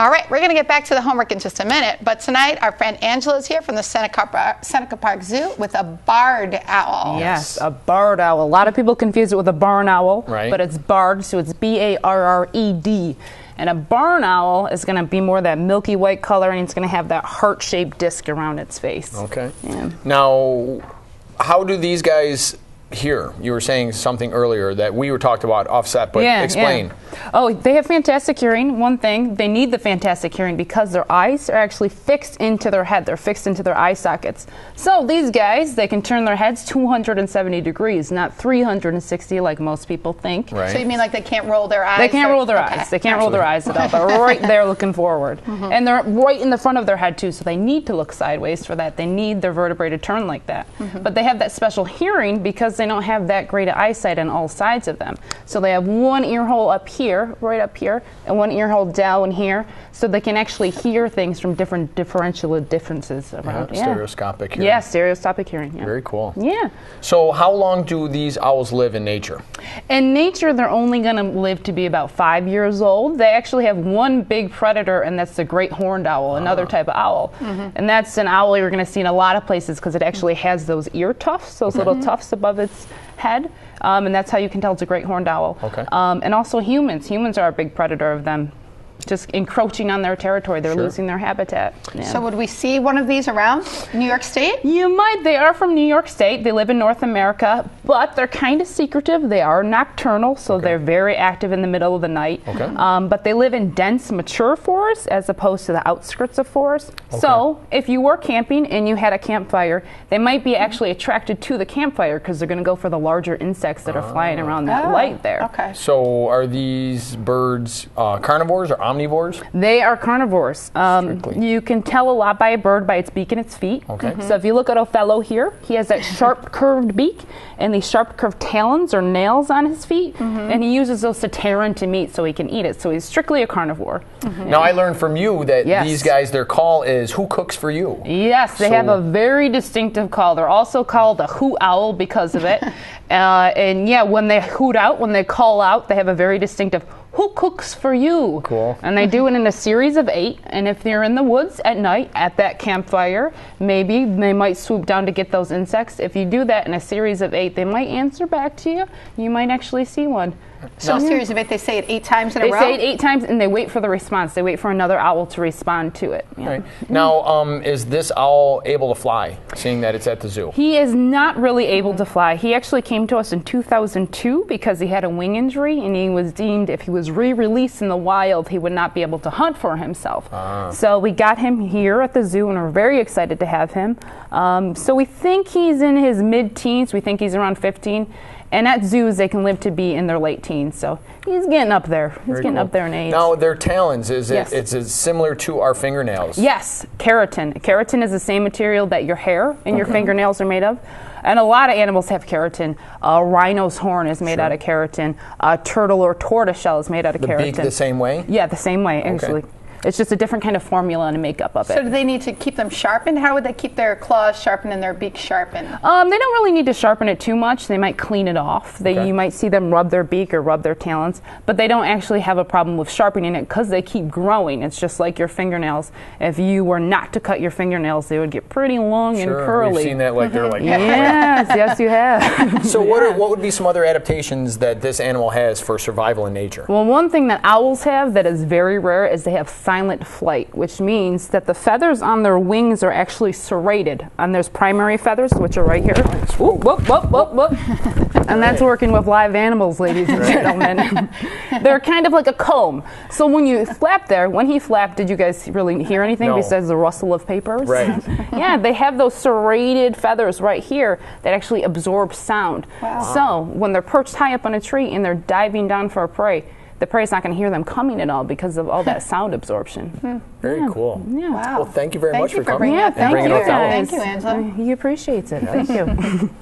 All right, we're going to get back to the homework in just a minute, but tonight our friend Angela is here from the Seneca Park, Seneca Park Zoo with a barred owl. Yes, a barred owl. A lot of people confuse it with a barn owl, Right. but it's barred, so it's B A R R E D. And a barn owl is going to be more that milky white color, and it's going to have that heart shaped disc around its face. Okay. Yeah. Now, how do these guys hear? You were saying something earlier that we were talked about offset, but yeah, explain. yeah. Oh, they have fantastic hearing. One thing, they need the fantastic hearing because their eyes are actually fixed into their head. They're fixed into their eye sockets. So these guys, they can turn their heads 270 degrees, not 360 like most people think. Right. So you mean like they can't roll their eyes? They can't or- roll their okay. eyes. They can't roll their eyes at all. They're right there looking forward. Mm-hmm. And they're right in the front of their head, too, so they need to look sideways for that. They need their vertebrae to turn like that. Mm-hmm. But they have that special hearing because they don't have that great eyesight on all sides of them. So they have one ear hole up here, right up here, and one ear hole down here, so they can actually hear things from different differential differences around. Yeah, stereoscopic hearing. Yeah, stereoscopic hearing. Yeah. Very cool. Yeah. So, how long do these owls live in nature? In nature, they're only going to live to be about five years old. They actually have one big predator, and that's the great horned owl, another ah. type of owl. Mm-hmm. And that's an owl you're going to see in a lot of places because it actually has those ear tufts, those little mm-hmm. tufts above its head. Um, and that's how you can tell it's a great horned owl. Okay. Um, and also humans. Humans are a big predator of them. Just encroaching on their territory, they're Sure. losing their habitat. Yeah. So would we see one of these around New York State? You might. They are from New York State. They live in North America, but they're kind of secretive. They are nocturnal, so they're very active in the middle of the night. Okay. Um, but they live in dense, mature forests as opposed to the outskirts of forests. Okay. So if you were camping and you had a campfire, they might be actually attracted to the campfire because they're going to go for the larger insects that are flying around that Oh, light there. Okay. So, are these birds uh, carnivores or omnivores? They are carnivores. Um, you can tell a lot by a bird by its beak and its feet. Okay. Mhm. So if you look at Othello here, he has that sharp curved beak and these sharp curved talons or nails on his feet, and he uses those to tear into meat so he can eat it. So he's strictly a carnivore. Now, I learned from you that Yes. these guys, their call is "Who cooks for you?" Yes, they have a very distinctive call. They're also called a hoot owl because of it. uh, and yeah, when they hoot out, when they call out, they have a very distinctive who cooks for you? Cool. And they do it in a series of eight. And if they're in the woods at night at that campfire, maybe they might swoop down to get those insects. If you do that in a series of eight, they might answer back to you. You might actually see one. So a series of eight, they say it eight times in They a row? They say it eight times and they wait for the response. They wait for another owl to respond to it. Yeah. Right. Now, um, is this owl able to fly? Seeing that it's at the zoo. He is not really able to fly. He actually came to us in 2002 because he had a wing injury and he was deemed if he was re released in the wild, he would not be able to hunt for himself. So we got him here at the zoo and we're very excited to have him. Um, so we think he's in his mid teens, we think he's around 15. And at zoos, they can live to be in their late teens. So he's getting up there. He's Very getting cool. up there in age. Now, their talons is it? Yes. It's, it's similar to our fingernails. Yes, keratin. Keratin is the same material that your hair and your fingernails are made of. And a lot of animals have keratin. A rhino's horn is made out of keratin. A turtle or tortoise shell is made out of The keratin. beak the same way. Yeah, the same way, actually. It's just a different kind of formula and a makeup of it. So do they need to keep them sharpened? How would they keep their claws sharpened and their beak sharpened? Um, they don't really need to sharpen it too much. They might clean it off. They, Okay. You might see them rub their beak or rub their talons, but they don't actually have a problem with sharpening it because they keep growing. It's just like your fingernails. If you were not to cut your fingernails, they would get pretty long and Sure, curly. We've seen that like they're like. Yes, yes, you have. So what are, what would be some other adaptations that this animal has for survival in nature? Well, one thing that owls have that is very rare is they have silent flight, which means that the feathers on their wings are actually serrated. And there's primary feathers, which are right here. Whoop, whoop, whoop, whoop, whoop. And that's working with live animals, ladies and gentlemen. They're kind of like a comb. So when you flap there, when he flapped, did you guys really hear anything No. besides the rustle of papers? Right. yeah, they have those serrated feathers right here that actually absorb sound. Wow. So when they're perched high up on a tree and they're diving down for a prey, the prey's not going to hear them coming at all because of all that sound absorption. Very cool. Yeah. Wow. Well, thank you very Thank much you for for coming. bringing Yeah, up thank you up owls. guys. Thank you, Angela. Uh, He appreciates it. Thank you.